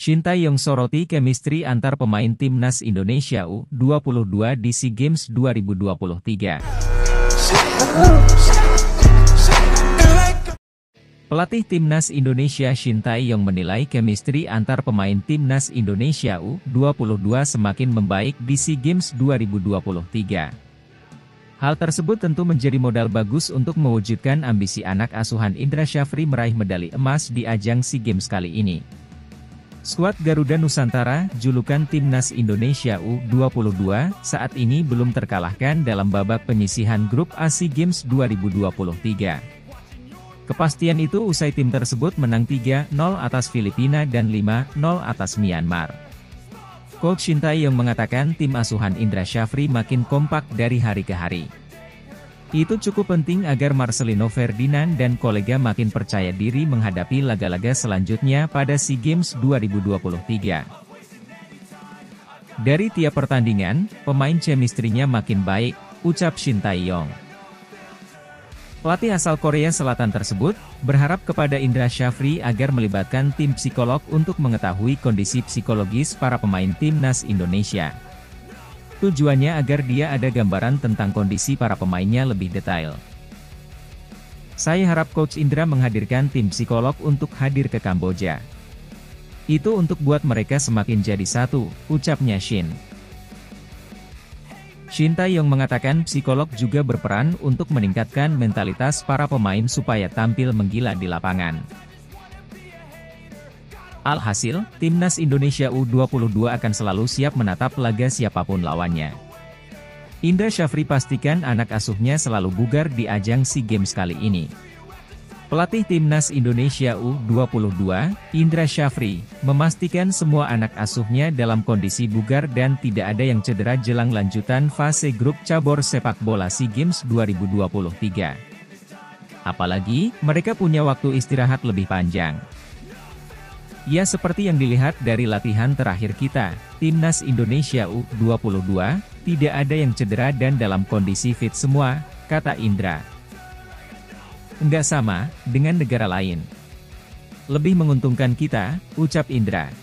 Shin Tae-yong soroti chemistry antar pemain timnas Indonesia U22 di SEA Games 2023. Pelatih timnas Indonesia Shin Tae-yong menilai chemistry antar pemain timnas Indonesia U22 semakin membaik di SEA Games 2023. Hal tersebut tentu menjadi modal bagus untuk mewujudkan ambisi anak asuhan Indra Syafri meraih medali emas di ajang SEA Games kali ini. Skuad Garuda Nusantara, julukan Timnas Indonesia U22, saat ini belum terkalahkan dalam babak penyisihan grup ASI Games 2023. Kepastian itu usai tim tersebut menang 3-0 atas Filipina dan 5-0 atas Myanmar. Coach Shintai yang mengatakan tim asuhan Indra Syafri makin kompak dari hari ke hari. Itu cukup penting agar Marcelino Ferdinand dan kolega makin percaya diri menghadapi laga-laga selanjutnya pada SEA Games 2023. Dari tiap pertandingan, pemain chemistry-nya makin baik, ucap Shin Tae-yong. Pelatih asal Korea Selatan tersebut, berharap kepada Indra Syafri agar melibatkan tim psikolog untuk mengetahui kondisi psikologis para pemain timnas Indonesia. Tujuannya agar dia ada gambaran tentang kondisi para pemainnya lebih detail. Saya harap Coach Indra menghadirkan tim psikolog untuk hadir ke Kamboja. Itu untuk buat mereka semakin jadi satu, ucapnya Shin. Shin Tae-yong mengatakan psikolog juga berperan untuk meningkatkan mentalitas para pemain supaya tampil menggila di lapangan. Alhasil, timnas Indonesia U22 akan selalu siap menatap laga siapa pun lawannya. Indra Syafri pastikan anak asuhnya selalu bugar di ajang SEA Games kali ini. Pelatih timnas Indonesia U22, Indra Syafri, memastikan semua anak asuhnya dalam kondisi bugar dan tidak ada yang cedera jelang lanjutan fase grup cabur sepak bola SEA Games 2023. Apalagi, mereka punya waktu istirahat lebih panjang. Ya seperti yang dilihat dari latihan terakhir kita, Timnas Indonesia U22, tidak ada yang cedera dan dalam kondisi fit semua, kata Indra. Enggak sama, dengan negara lain. Lebih menguntungkan kita, ucap Indra.